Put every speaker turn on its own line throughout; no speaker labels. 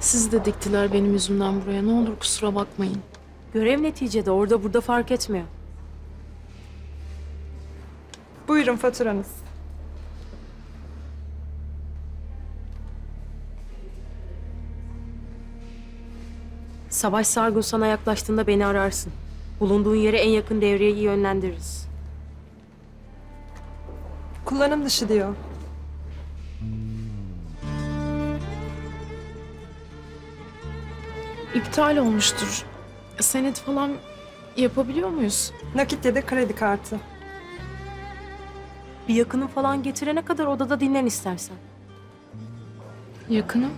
Siz de diktiler benim yüzümden buraya. Ne olur kusura bakmayın.
Görev neticede orada burada fark etmiyor.
Buyurun faturanız.
Savaş Sargun sana yaklaştığında beni ararsın. Bulunduğun yere en yakın devreyi yönlendiririz.
Kullanım dışı diyor.
İptal olmuştur. Senet falan yapabiliyor muyuz?
Nakit ya da kredi kartı.
Bir yakının falan getirene kadar odada dinlen istersen.
Yakınım.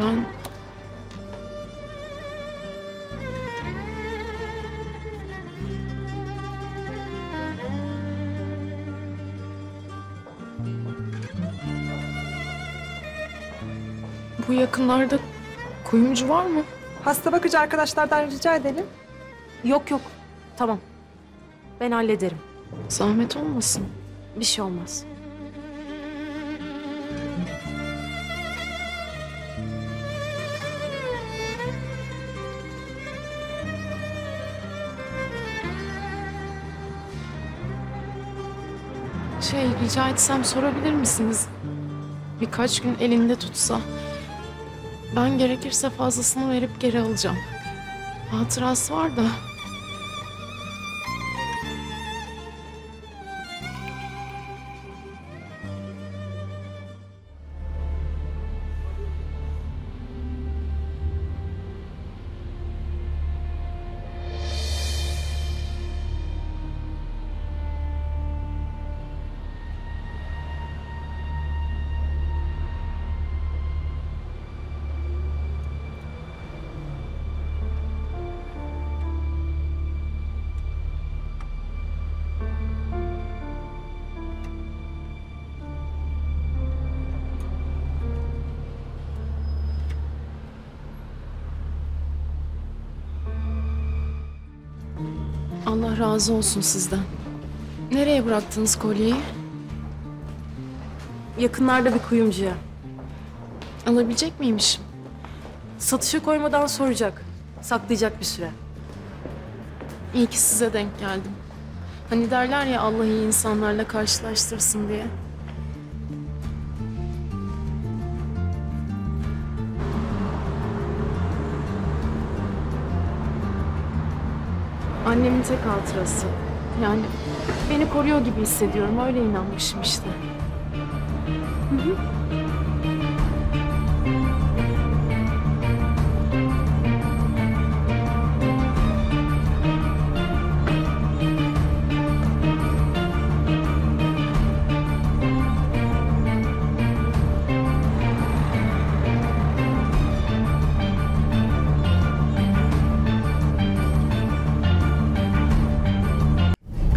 Ben... Bu yakınlarda kuyumcu var mı?
Hasta bakıcı arkadaşlardan rica edelim.
Yok yok. Tamam. Ben hallederim.
Zahmet olmasın.
Bir şey olmaz.
Şey rica etsem sorabilir misiniz? Birkaç gün elinde tutsa. Ben gerekirse fazlasını verip geri alacağım. Hatırası var da. Allah razı olsun sizden. Nereye bıraktınız kolyeyi?
Yakınlarda bir kuyumcuya.
Alabilecek miymişim?
Satışa koymadan soracak. Saklayacak bir süre.
İyi ki size denk geldim. Hani derler ya Allah iyi insanlarla karşılaştırsın diye. Annemin tek hatırası. Yani beni koruyor gibi hissediyorum. Öyle inanmışım işte.